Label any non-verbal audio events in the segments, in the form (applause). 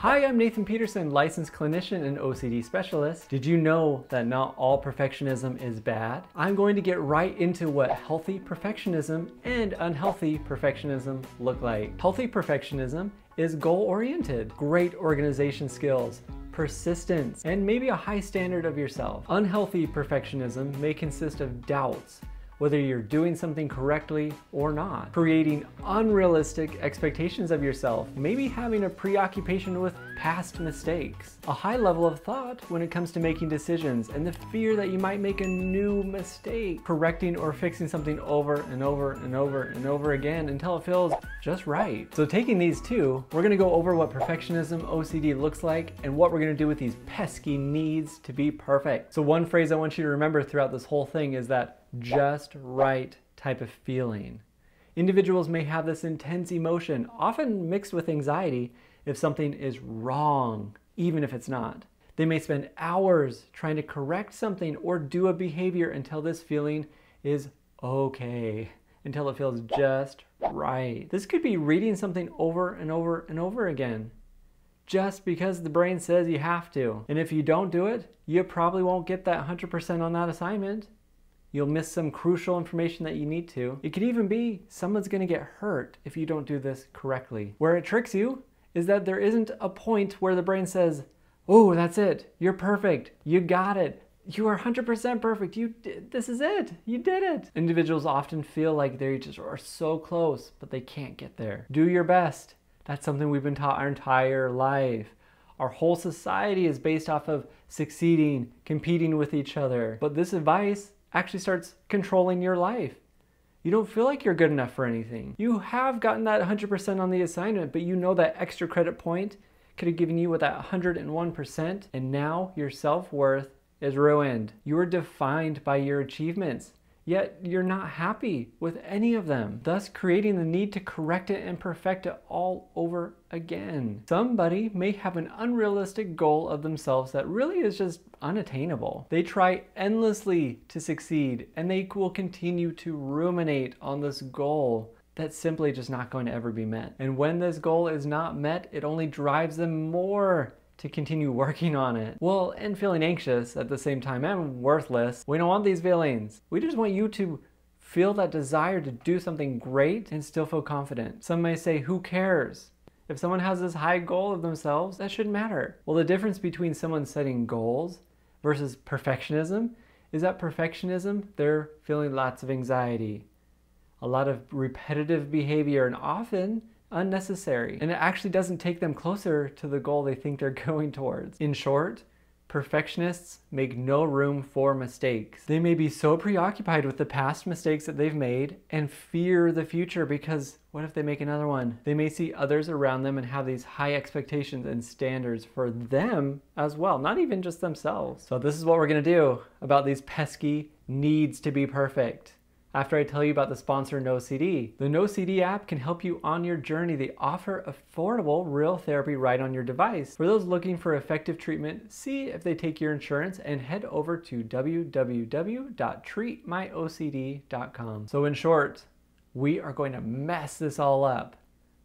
Hi, I'm Nathan Peterson, licensed clinician and OCD specialist. Did you know that not all perfectionism is bad? I'm going to get right into what healthy perfectionism and unhealthy perfectionism look like. Healthy perfectionism is goal oriented, great organization skills, persistence, and maybe a high standard of yourself. Unhealthy perfectionism may consist of doubts whether you're doing something correctly or not. Creating unrealistic expectations of yourself, maybe having a preoccupation with past mistakes, a high level of thought when it comes to making decisions, and the fear that you might make a new mistake, correcting or fixing something over and over and over and over again until it feels just right. So taking these two, we're gonna go over what perfectionism OCD looks like and what we're gonna do with these pesky needs to be perfect. So one phrase I want you to remember throughout this whole thing is that just right type of feeling. Individuals may have this intense emotion, often mixed with anxiety, if something is wrong, even if it's not. They may spend hours trying to correct something or do a behavior until this feeling is okay, until it feels just right. This could be reading something over and over and over again, just because the brain says you have to. And if you don't do it, you probably won't get that 100% on that assignment. You'll miss some crucial information that you need to. It could even be someone's gonna get hurt if you don't do this correctly. Where it tricks you is that there isn't a point where the brain says, oh, that's it, you're perfect, you got it, you are 100% perfect. You did, this is it. You did it. Individuals often feel like they just are so close, but they can't get there. Do your best. That's something we've been taught our entire life. Our whole society is based off of succeeding, competing with each other. But this advice actually starts controlling your life. You don't feel like you're good enough for anything. You have gotten that 100% on the assignment, but you know that extra credit point could have given you with that 101%, and now your self worth is ruined. You are defined by your achievements yet you're not happy with any of them, thus creating the need to correct it and perfect it all over again. Somebody may have an unrealistic goal of themselves that really is just unattainable. They try endlessly to succeed and they will continue to ruminate on this goal that's simply just not going to ever be met. And when this goal is not met, it only drives them more to continue working on it. Well, and feeling anxious at the same time and worthless. We don't want these feelings. We just want you to feel that desire to do something great and still feel confident. Some may say, who cares? If someone has this high goal of themselves, that shouldn't matter. Well, the difference between someone setting goals versus perfectionism is that perfectionism, they're feeling lots of anxiety, a lot of repetitive behavior, and often unnecessary. And it actually doesn't take them closer to the goal they think they're (laughs) going towards. In short, perfectionists make no room for mistakes. They may be so preoccupied with the past mistakes that they've made and fear the future because what if they make another one? They may see others around them and have these high expectations and standards for them as well, not even just themselves. So this is what we're gonna do about these pesky needs to be perfect after I tell you about the sponsor NoCD. The NoCD app can help you on your journey. They offer affordable real therapy right on your device. For those looking for effective treatment, see if they take your insurance and head over to www.treatmyocd.com. So in short, we are going to mess this all up.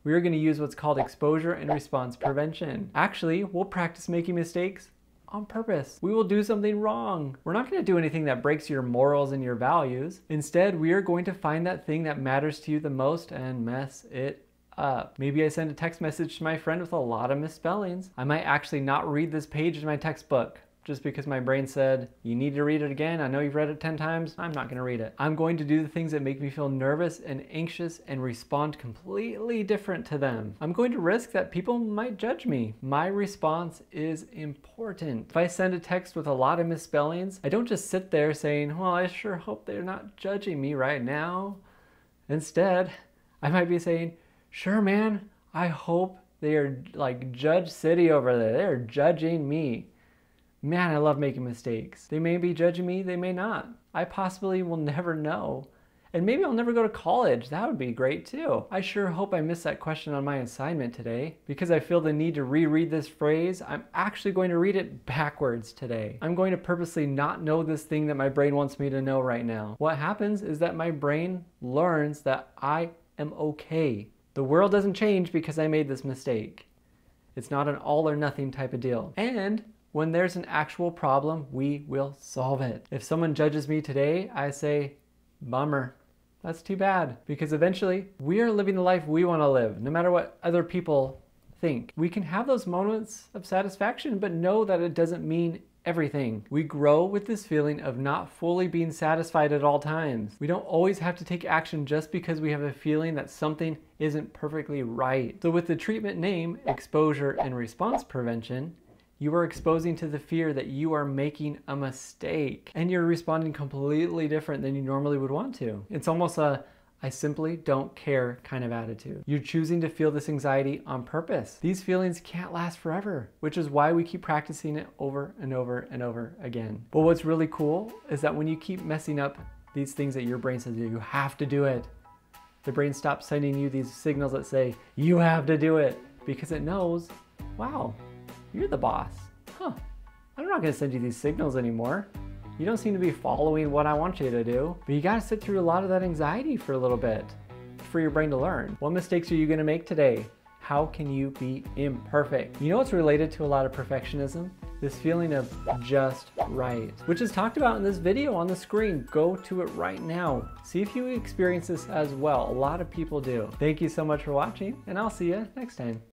We are going to use what's called exposure and response prevention. Actually, we'll practice making mistakes on purpose. We will do something wrong. We're not going to do anything that breaks your morals and your values. Instead, we are going to find that thing that matters to you the most and mess it up. Maybe I send a text message to my friend with a lot of misspellings. I might actually not read this page in my textbook just because my brain said, you need to read it again. I know you've read it 10 times. I'm not going to read it. I'm going to do the things that make me feel nervous and anxious and respond completely different to them. I'm going to risk that people might judge me. My response is important. If I send a text with a lot of misspellings, I don't just sit there saying, well, I sure hope they're not judging me right now. Instead, I might be saying, sure, man, I hope they are like Judge City over there. They're judging me. Man, I love making mistakes. They may be judging me, they may not. I possibly will never know. And maybe I'll never go to college. That would be great too. I sure hope I missed that question on my assignment today. Because I feel the need to reread this phrase, I'm actually going to read it backwards today. I'm going to purposely not know this thing that my brain wants me to know right now. What happens is that my brain learns that I am okay. The world doesn't change because I made this mistake. It's not an all or nothing type of deal. And when there's an actual problem, we will solve it. If someone judges me today, I say, bummer. That's too bad because eventually we are living the life we want to live, no matter what other people think. We can have those moments of satisfaction, but know that it doesn't mean everything. We grow with this feeling of not fully being satisfied at all times. We don't always have to take action just because we have a feeling that something isn't perfectly right. So with the treatment name, exposure and response prevention, you are exposing to the fear that you are making a mistake and you're responding completely different than you normally would want to. It's almost a I simply don't care kind of attitude. You're choosing to feel this anxiety on purpose. These feelings can't last forever, which is why we keep practicing it over and over and over again. But what's really cool is that when you keep messing up these things that your brain says you have to do it, the brain stops sending you these signals that say you have to do it because it knows, wow, you're the boss. Huh. I'm not going to send you these signals anymore. You don't seem to be following what I want you to do. But you got to sit through a lot of that anxiety for a little bit for your brain to learn. What mistakes are you going to make today? How can you be imperfect? You know what's related to a lot of perfectionism? This feeling of just right, which is talked about in this video on the screen. Go to it right now. See if you experience this as well. A lot of people do. Thank you so much for watching, and I'll see you next time.